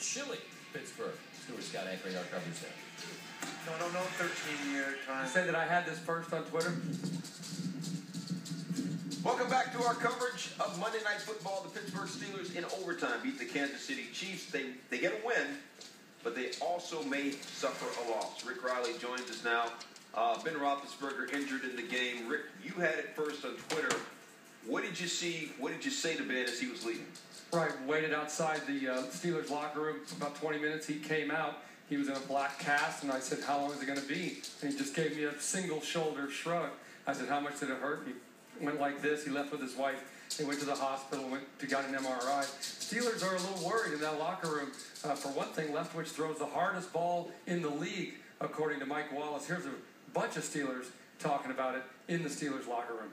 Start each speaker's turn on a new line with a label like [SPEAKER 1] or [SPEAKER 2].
[SPEAKER 1] chilly Pittsburgh. Stuart Scott anchoring our coverage there.
[SPEAKER 2] No, no, no, 13 year time.
[SPEAKER 3] You said that I had this first on Twitter?
[SPEAKER 4] Welcome back to our coverage of Monday Night Football. The Pittsburgh Steelers in overtime beat the Kansas City Chiefs. They they get a win, but they also may suffer a loss. Rick Reilly joins us now. Uh, ben Roethlisberger injured in the game. Rick, you had it first on Twitter. What did you see? What did you say to Ben as he was leaving?
[SPEAKER 3] Right, waited outside the uh, Steelers locker room for about 20 minutes. He came out. He was in a black cast, and I said, "How long is it going to be?" And he just gave me a single shoulder shrug. I said, "How much did it hurt?" He went like this. He left with his wife. They went to the hospital, went to got an MRI. Steelers are a little worried in that locker room. Uh, for one thing, Leftwich throws the hardest ball in the league, according to Mike Wallace. Here's a bunch of Steelers talking about it in the Steelers locker room.